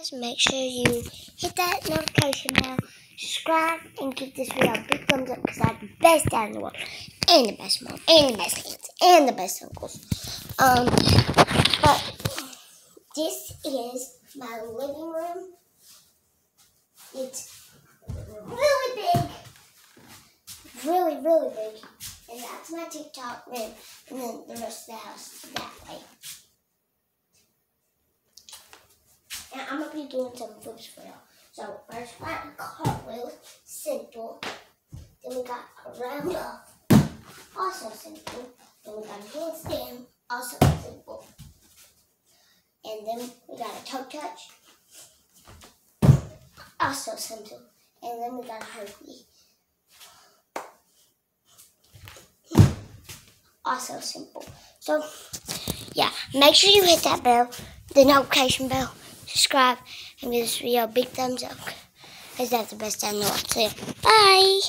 Just make sure you hit that notification bell, subscribe, and give this video a big thumbs up because I have the best dad in the world, and the best mom, and the best aunts, and the best uncles. Um, but this is my living room. It's really big, really, really big, and that's my TikTok room, and then the rest of the house that way. And I'm gonna be doing some flips for y'all. So first we got a cartwheel, simple. Then we got a round off, also simple. Then we got a handstand, also simple. And then we got a toe touch, also simple. And then we got a herky, also simple. So yeah, make sure you hit that bell, the notification bell subscribe, and give this video a big thumbs up. Because that's the best time know. So, yeah. bye!